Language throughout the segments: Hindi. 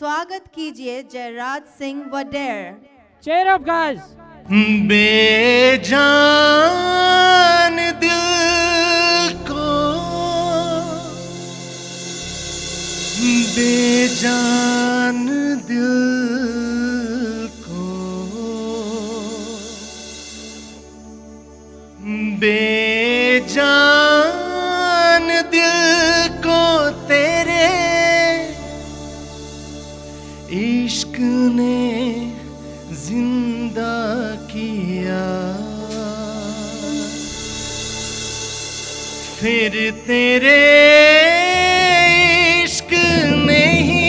स्वागत कीजिए Jayraj Singh वडेर। Cheer up, guys. बेजान दिल को। बेजान दिल को। बेजान इश्क ने ज़िंदा किया। फिर तेरे इश्क ने ही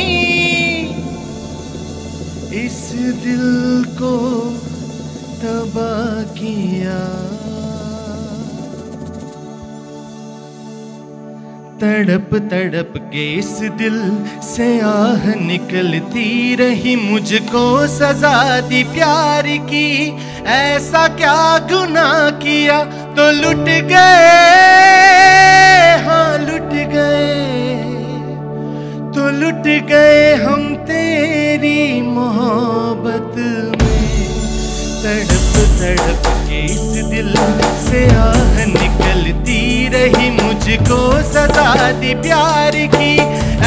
इस दिल को तबाह किया। तड़प तड़प के इस दिल से आह निकलती रही मुझको सजा दी प्यार की। ऐसा क्या गुना किया? तो लुट गए। हाँ लुट गए। तो लुट गए हम तेरी मोहब्बत में। तड़प तड़प के इस दिल से आह मुझको सजा दी प्यार की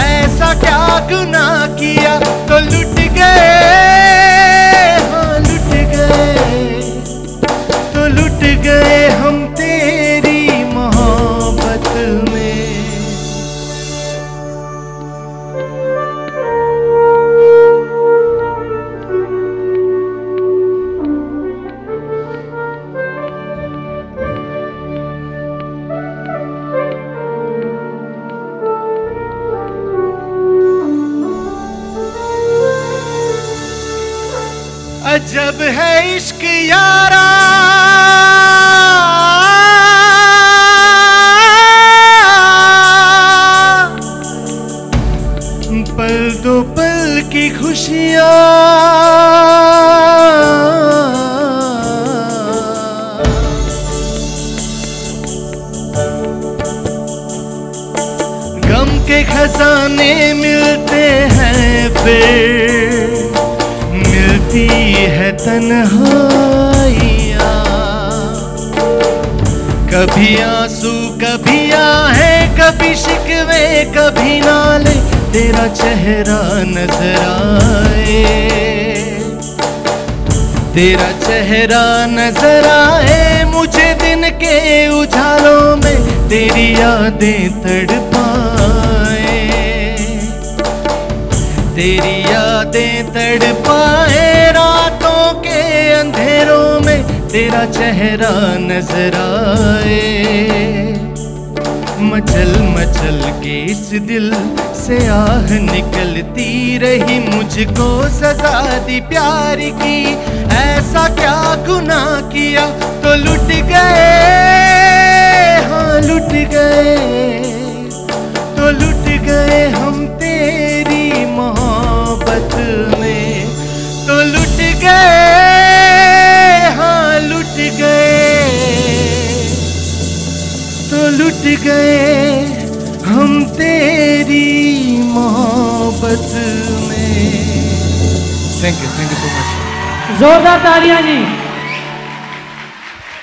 ऐसा क्या गुना किया? अजब है इश्क यारा। पल दो पल की खुशियाँ। गम के खजाने मिलते हैं फिर। तन्हाइयाँ। कभी आँसू, कभी आहे, कभी शिकवे, कभी नाले, तेरा चेहरा नज़र आए। तेरा चेहरा नज़र आए, मुझे दिन के उजालों में तेरी यादें तड़पाए। तेरी यादें अंधेरों में तेरा चेहरा नज़र आए। मचल मचल के इस दिल से आह निकलती रही मुझको सजा दी प्यार की। ऐसा क्या गुनाह किया? तो लुट गए। हाँ लुट गए हम तेरी मोहब्बत में। Thank you thank you so much जोरदार तालियाँ जी।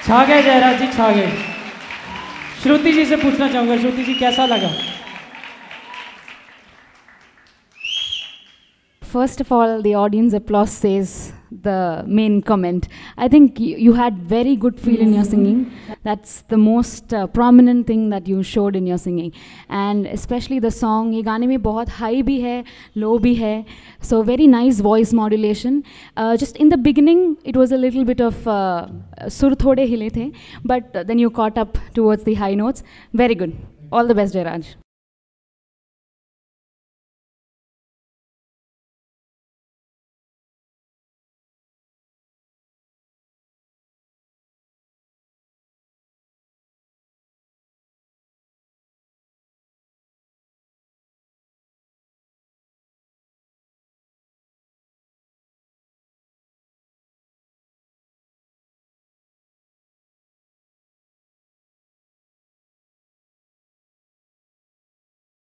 छा गए जयराज जी छा गए। श्रुति जी से पूछना चाहूँगा श्रुति जी कैसा लगा? First of all, the audience applause says the main comment. I think you, you had very good feel in your singing. That's the most uh, prominent thing that you showed in your singing. And especially the song, ये गाने में बहुत high भी है, low भी है. So very nice voice modulation. Uh, just in the beginning, it was a little bit of uh, सुर थोड़े हिले थे, but then you caught up towards the high notes. Very good. All the best, Jairaj.